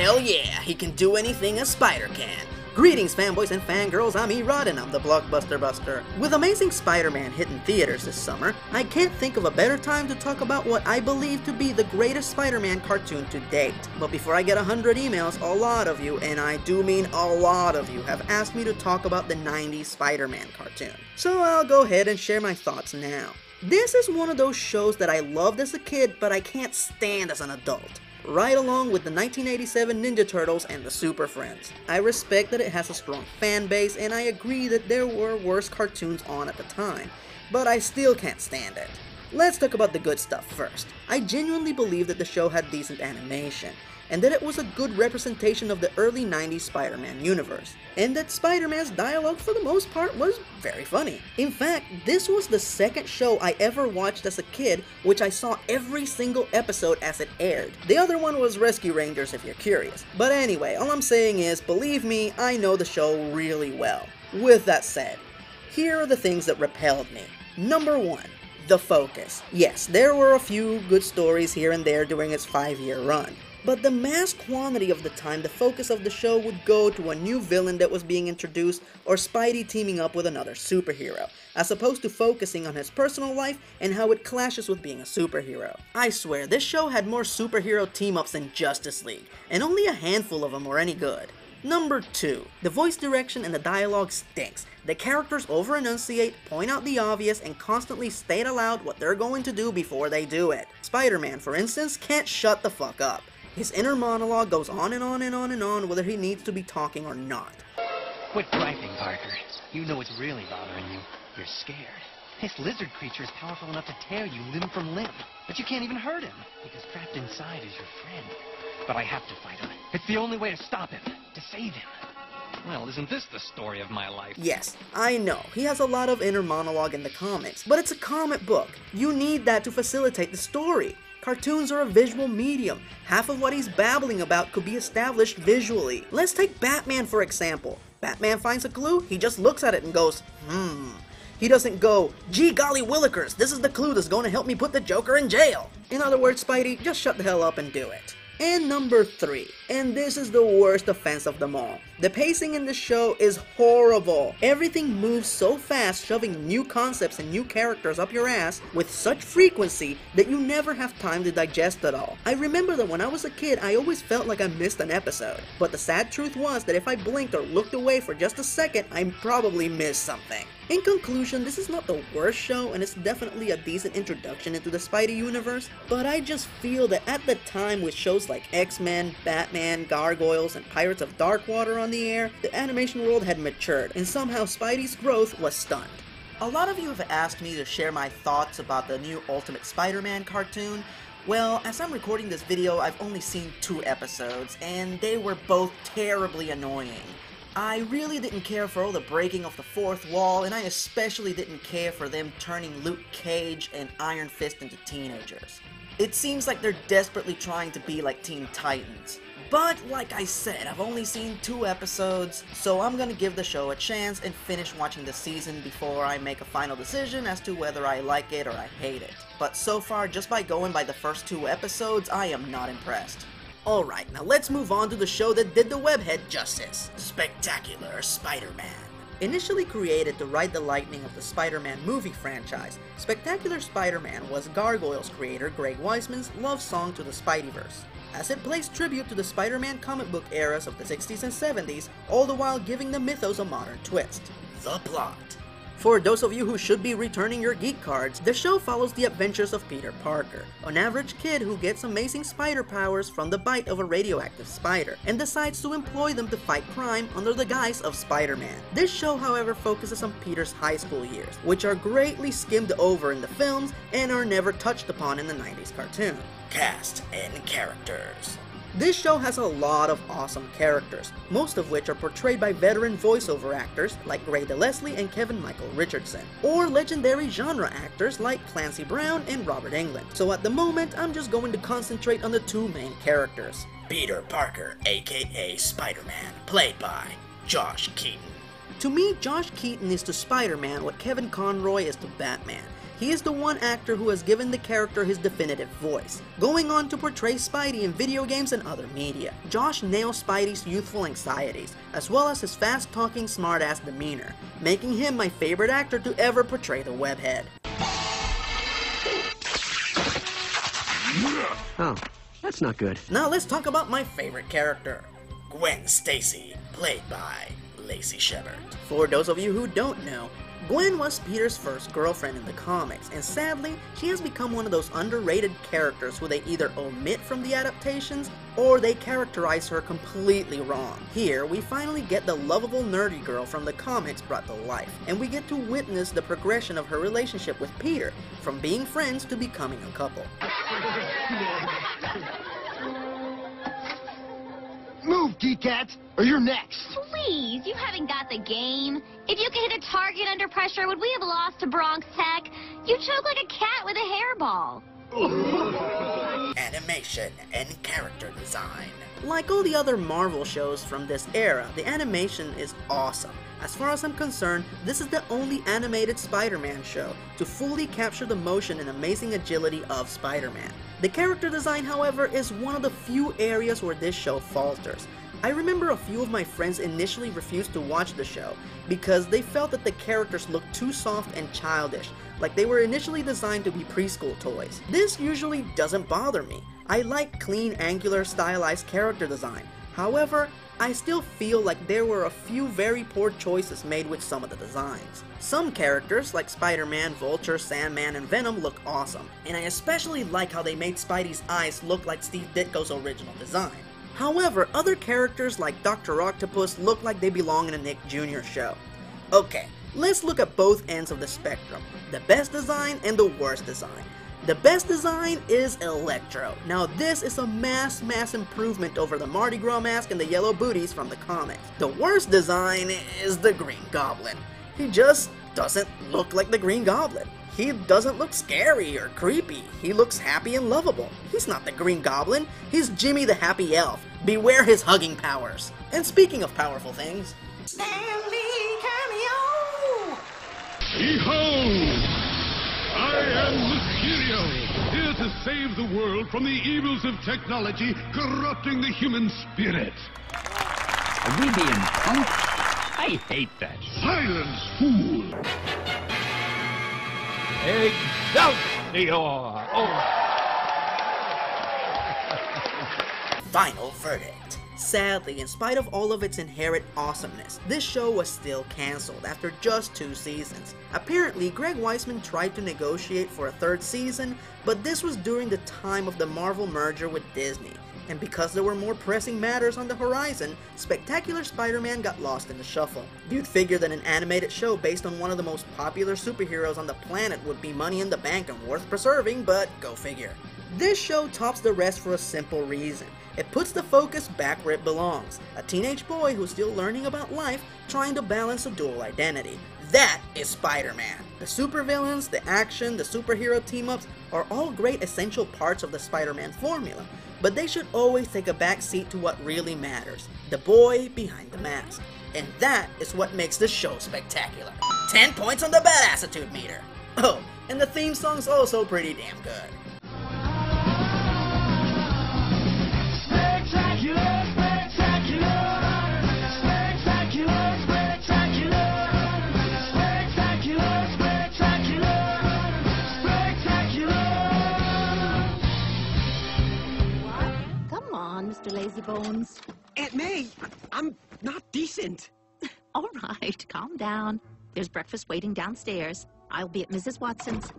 hell yeah, he can do anything a spider can. Greetings, fanboys and fangirls. I'm E-Rod, and I'm the Blockbuster Buster. With Amazing Spider-Man hitting theaters this summer, I can't think of a better time to talk about what I believe to be the greatest Spider-Man cartoon to date. But before I get 100 emails, a lot of you, and I do mean a lot of you, have asked me to talk about the 90s Spider-Man cartoon. So I'll go ahead and share my thoughts now. This is one of those shows that I loved as a kid, but I can't stand as an adult right along with the 1987 Ninja Turtles and the Super Friends. I respect that it has a strong fan base, and I agree that there were worse cartoons on at the time, but I still can't stand it. Let's talk about the good stuff first. I genuinely believe that the show had decent animation, and that it was a good representation of the early 90s Spider-Man universe, and that Spider-Man's dialogue for the most part was very funny. In fact, this was the second show I ever watched as a kid, which I saw every single episode as it aired. The other one was Rescue Rangers if you're curious. But anyway, all I'm saying is, believe me, I know the show really well. With that said, here are the things that repelled me. Number 1 the focus. Yes, there were a few good stories here and there during its five year run. But the mass quantity of the time, the focus of the show would go to a new villain that was being introduced or Spidey teaming up with another superhero, as opposed to focusing on his personal life and how it clashes with being a superhero. I swear, this show had more superhero team-ups than Justice League, and only a handful of them were any good. Number 2. The voice direction and the dialogue stinks. The characters over enunciate, point out the obvious, and constantly state aloud what they're going to do before they do it. Spider-Man, for instance, can't shut the fuck up. His inner monologue goes on and on and on and on whether he needs to be talking or not. Quit griping, Parker. You know what's really bothering you. You're scared. This lizard creature is powerful enough to tear you limb from limb, but you can't even hurt him, because trapped inside is your friend. But I have to fight him. It's the only way to stop him, to save him. Well, isn't this the story of my life? Yes, I know, he has a lot of inner monologue in the comics, but it's a comic book. You need that to facilitate the story. Cartoons are a visual medium. Half of what he's babbling about could be established visually. Let's take Batman for example. Batman finds a clue, he just looks at it and goes, hmm. He doesn't go, gee golly willikers, this is the clue that's going to help me put the Joker in jail. In other words, Spidey, just shut the hell up and do it. And number 3, and this is the worst offense of them all. The pacing in the show is horrible. Everything moves so fast, shoving new concepts and new characters up your ass with such frequency that you never have time to digest it all. I remember that when I was a kid, I always felt like I missed an episode. But the sad truth was that if I blinked or looked away for just a second, I probably missed something. In conclusion, this is not the worst show and it's definitely a decent introduction into the Spidey universe, but I just feel that at the time with shows like X-Men, Batman, Gargoyles, and Pirates of Darkwater on the air, the animation world had matured and somehow Spidey's growth was stunned. A lot of you have asked me to share my thoughts about the new Ultimate Spider-Man cartoon. Well, as I'm recording this video, I've only seen two episodes, and they were both terribly annoying. I really didn't care for all the breaking of the fourth wall, and I especially didn't care for them turning Luke Cage and Iron Fist into teenagers. It seems like they're desperately trying to be like Teen Titans. But like I said, I've only seen two episodes, so I'm gonna give the show a chance and finish watching the season before I make a final decision as to whether I like it or I hate it. But so far, just by going by the first two episodes, I am not impressed. Alright, now let's move on to the show that did the webhead justice Spectacular Spider Man. Initially created to ride the lightning of the Spider-Man movie franchise, Spectacular Spider-Man was Gargoyles creator Greg Weisman's love song to the Spideyverse, as it plays tribute to the Spider-Man comic book eras of the 60s and 70s, all the while giving the mythos a modern twist. The plot. For those of you who should be returning your geek cards, the show follows the adventures of Peter Parker, an average kid who gets amazing spider powers from the bite of a radioactive spider, and decides to employ them to fight crime under the guise of Spider-Man. This show, however, focuses on Peter's high school years, which are greatly skimmed over in the films and are never touched upon in the 90s cartoon. Cast and characters. This show has a lot of awesome characters, most of which are portrayed by veteran voiceover actors like Grey DeLisle and Kevin Michael Richardson, or legendary genre actors like Clancy Brown and Robert Englund. So at the moment, I'm just going to concentrate on the two main characters. Peter Parker, aka Spider-Man, played by Josh Keaton. To me, Josh Keaton is to Spider-Man what Kevin Conroy is to Batman. He is the one actor who has given the character his definitive voice, going on to portray Spidey in video games and other media. Josh nails Spidey's youthful anxieties, as well as his fast-talking smartass demeanor, making him my favorite actor to ever portray the webhead. Oh, that's not good. Now let's talk about my favorite character, Gwen Stacy, played by Lacey Chabert. For those of you who don't know, Gwen was Peter's first girlfriend in the comics, and sadly, she has become one of those underrated characters who they either omit from the adaptations or they characterize her completely wrong. Here, we finally get the lovable nerdy girl from the comics brought to life, and we get to witness the progression of her relationship with Peter, from being friends to becoming a couple. Move, geekette, or you're next. Please, you haven't got the game. If you could hit a target under pressure, would we have lost to Bronx Tech? You choke like a cat with a hairball. Animation and character design. Like all the other Marvel shows from this era, the animation is awesome. As far as I'm concerned, this is the only animated Spider-Man show to fully capture the motion and amazing agility of Spider-Man. The character design, however, is one of the few areas where this show falters. I remember a few of my friends initially refused to watch the show because they felt that the characters looked too soft and childish, like they were initially designed to be preschool toys. This usually doesn't bother me. I like clean, angular, stylized character design. However, I still feel like there were a few very poor choices made with some of the designs. Some characters, like Spider-Man, Vulture, Sandman, and Venom look awesome, and I especially like how they made Spidey's eyes look like Steve Ditko's original design. However, other characters like Dr. Octopus look like they belong in a Nick Jr. show. Okay, let's look at both ends of the spectrum, the best design and the worst design. The best design is Electro. Now this is a mass mass improvement over the Mardi Gras mask and the yellow booties from the comics. The worst design is the Green Goblin. He just doesn't look like the Green Goblin. He doesn't look scary or creepy. He looks happy and lovable. He's not the Green Goblin. He's Jimmy the Happy Elf. Beware his hugging powers. And speaking of powerful things, Stan Lee Cameo! Behold! I am Mysterio, here to save the world from the evils of technology corrupting the human spirit. Are we being punked? I hate that. Silence, fool! Excelsior! Oh. Final verdict. Sadly, in spite of all of its inherent awesomeness, this show was still cancelled after just two seasons. Apparently, Greg Weisman tried to negotiate for a third season, but this was during the time of the Marvel merger with Disney, and because there were more pressing matters on the horizon, Spectacular Spider-Man got lost in the shuffle. You'd figure that an animated show based on one of the most popular superheroes on the planet would be money in the bank and worth preserving, but go figure. This show tops the rest for a simple reason. It puts the focus back where it belongs. A teenage boy who's still learning about life, trying to balance a dual identity. That is Spider-Man. The supervillains, the action, the superhero team-ups are all great essential parts of the Spider-Man formula, but they should always take a back seat to what really matters. The boy behind the mask. And that is what makes the show spectacular. 10 points on the badassitude meter. Oh, and the theme song's also pretty damn good. Lazybones. Aunt May, I'm not decent. All right, calm down. There's breakfast waiting downstairs. I'll be at Mrs. Watson's.